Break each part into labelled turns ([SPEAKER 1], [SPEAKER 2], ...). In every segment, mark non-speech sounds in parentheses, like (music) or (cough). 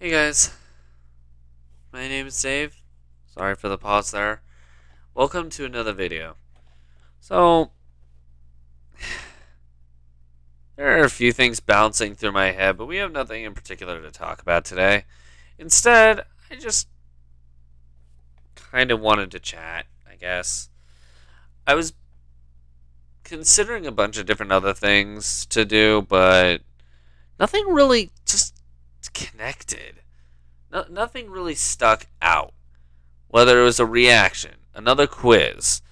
[SPEAKER 1] Hey guys, my name is Dave. Sorry for the pause there. Welcome to another video. So, (sighs) there are a few things bouncing through my head, but we have nothing in particular to talk about today. Instead, I just kind of wanted to chat, I guess. I was considering a bunch of different other things to do, but nothing really just connected. No, nothing really stuck out. Whether it was a reaction, another quiz,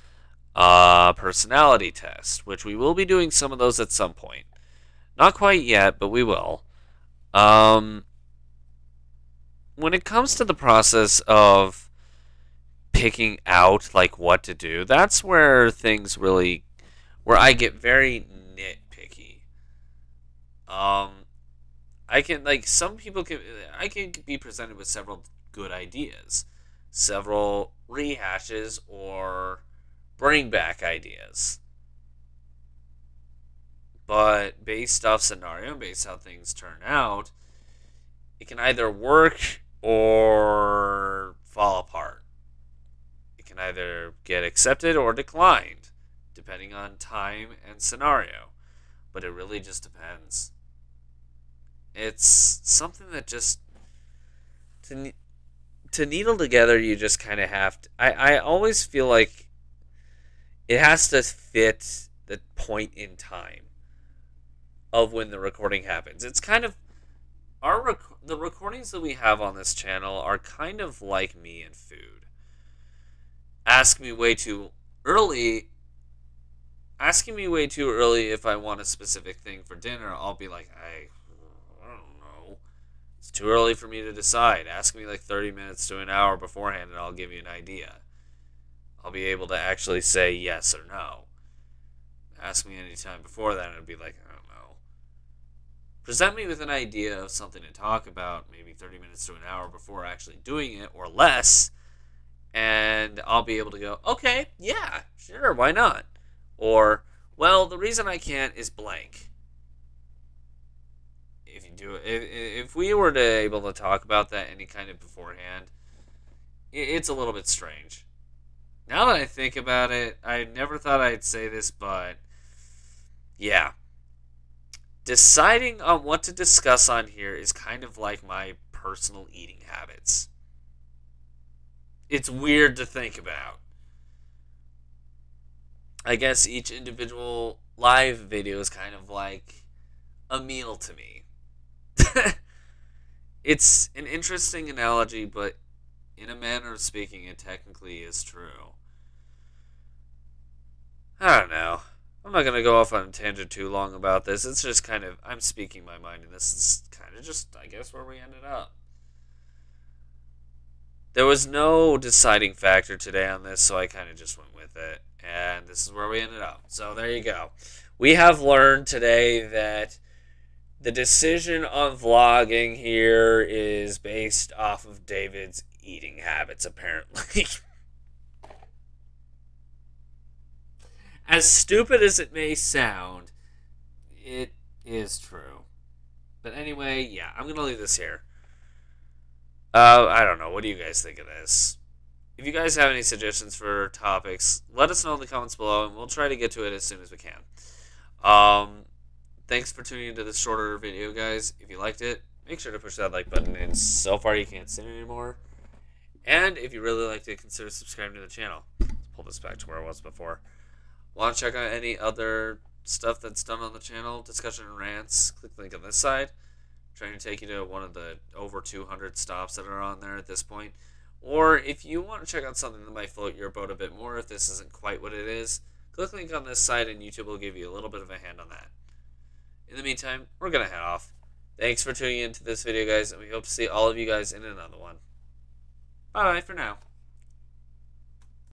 [SPEAKER 1] a personality test, which we will be doing some of those at some point. Not quite yet, but we will. Um, when it comes to the process of picking out like what to do, that's where things really where I get very nitpicky. Um I can like some people can I can be presented with several good ideas, several rehashes or bring back ideas. But based off scenario, based how things turn out, it can either work or fall apart. It can either get accepted or declined, depending on time and scenario. But it really just depends. It's something that just to to needle together. You just kind of have to. I I always feel like it has to fit the point in time of when the recording happens. It's kind of our rec- the recordings that we have on this channel are kind of like me and food. Ask me way too early. Asking me way too early if I want a specific thing for dinner, I'll be like, I it's too early for me to decide. Ask me like 30 minutes to an hour beforehand and I'll give you an idea. I'll be able to actually say yes or no. Ask me anytime before that and it'll be like, I don't know. Present me with an idea of something to talk about, maybe 30 minutes to an hour before actually doing it or less, and I'll be able to go, okay, yeah, sure, why not? Or, well, the reason I can't is blank if you do it. If, if we were to able to talk about that any kind of beforehand, it's a little bit strange. Now that I think about it, I never thought I'd say this, but yeah. Deciding on what to discuss on here is kind of like my personal eating habits. It's weird to think about. I guess each individual live video is kind of like a meal to me. It's an interesting analogy, but in a manner of speaking, it technically is true. I don't know. I'm not going to go off on a tangent too long about this. It's just kind of, I'm speaking my mind, and this is kind of just, I guess, where we ended up. There was no deciding factor today on this, so I kind of just went with it. And this is where we ended up. So there you go. We have learned today that the decision on vlogging here is based off of David's eating habits, apparently. (laughs) as stupid as it may sound, it is true. But anyway, yeah, I'm going to leave this here. Uh, I don't know. What do you guys think of this? If you guys have any suggestions for topics, let us know in the comments below, and we'll try to get to it as soon as we can. Um, thanks for tuning into this shorter video, guys. If you liked it, make sure to push that like button. And so far, you can't see it anymore. And if you really liked it, consider subscribing to the channel. Let's pull this back to where it was before. Want to check out any other stuff that's done on the channel, discussion and rants, click the link on this side. I'm trying to take you to one of the over 200 stops that are on there at this point. Or if you want to check out something that might float your boat a bit more, if this isn't quite what it is, click the link on this side and YouTube will give you a little bit of a hand on that. In the meantime, we're going to head off. Thanks for tuning into this video, guys, and we hope to see all of you guys in another one. Bye for now.